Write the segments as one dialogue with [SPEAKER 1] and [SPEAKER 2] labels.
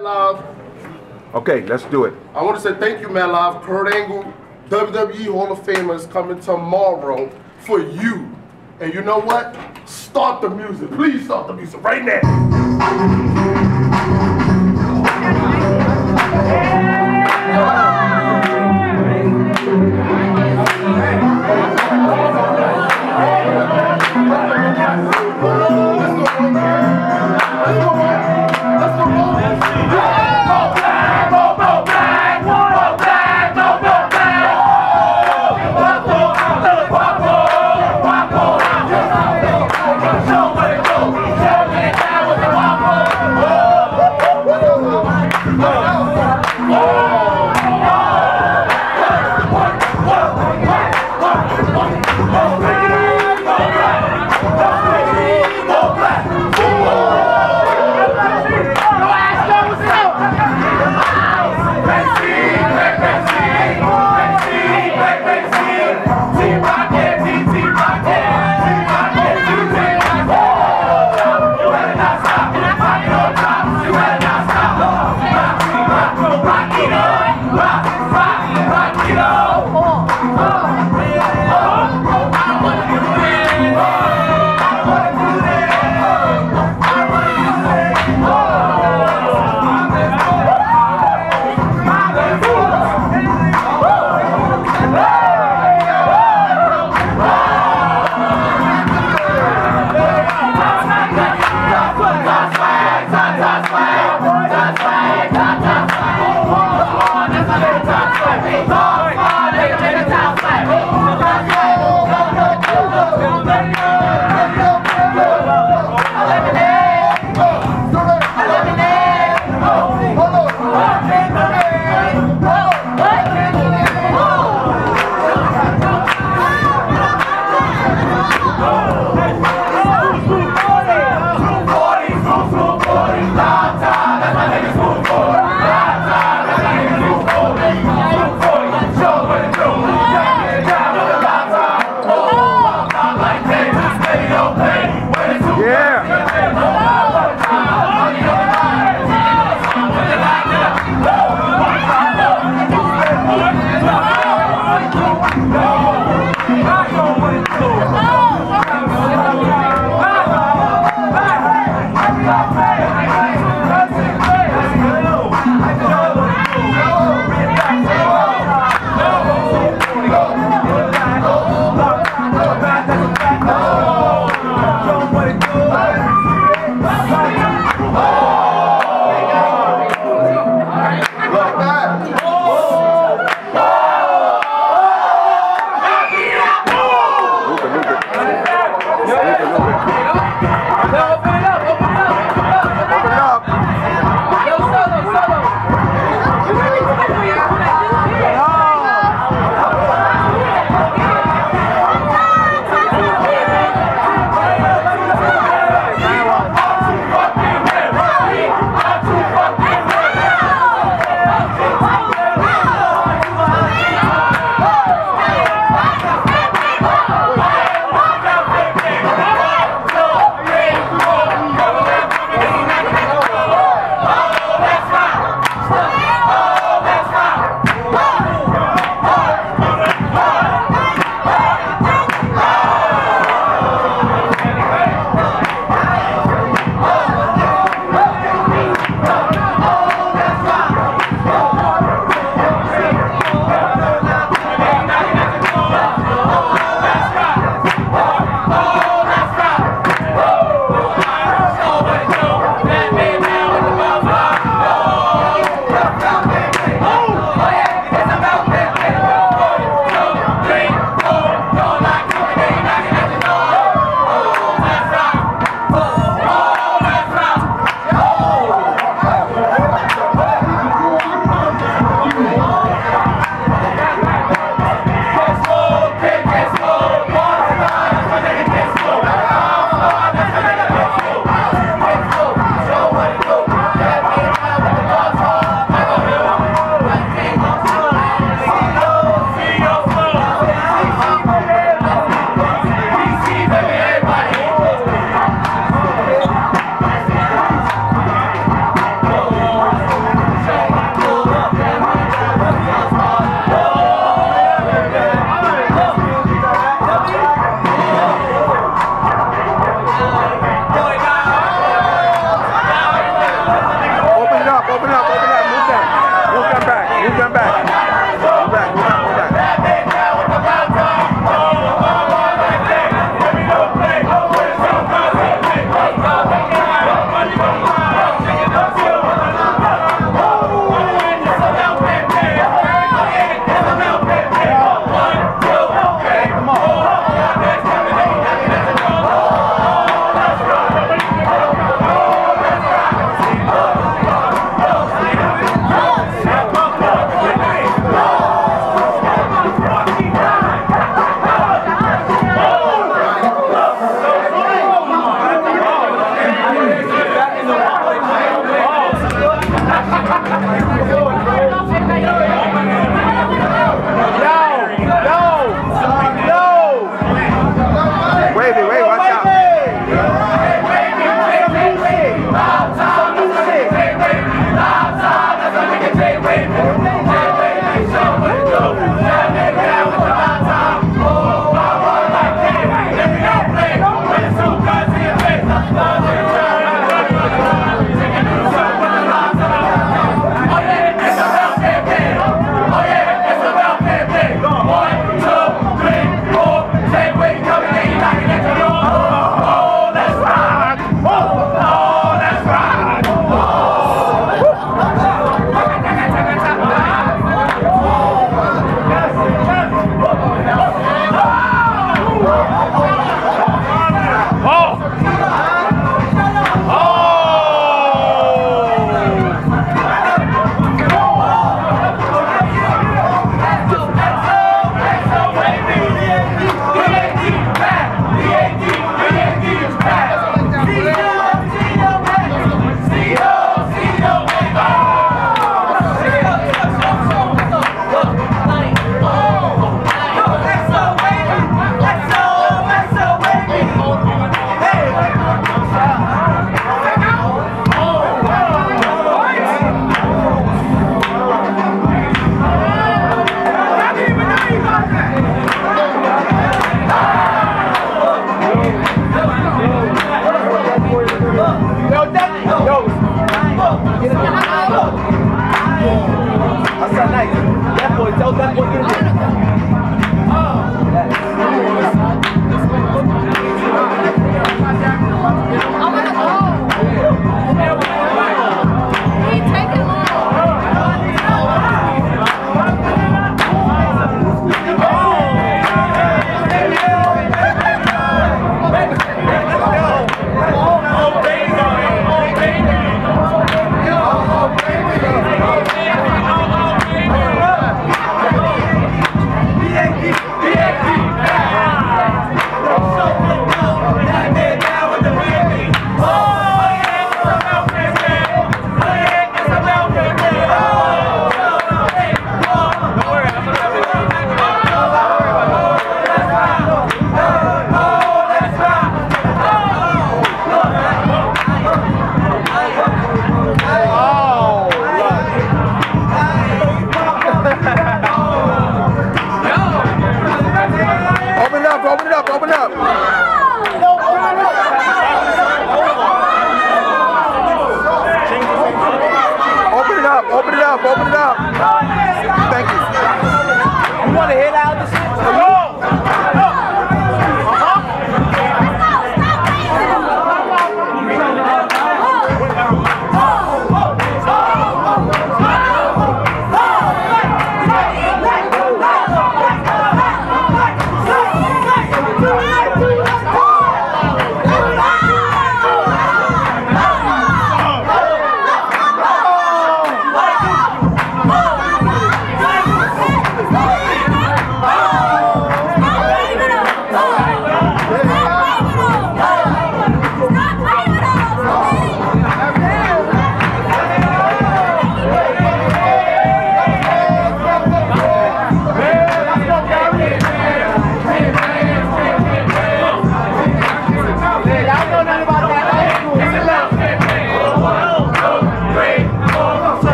[SPEAKER 1] Love.
[SPEAKER 2] Okay, let's do it.
[SPEAKER 1] I want to say thank you, Matt Live. Kurt Angle, WWE Hall of Famer is coming tomorrow for you. And you know what? Start the music. Please start the music right now.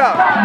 [SPEAKER 2] up.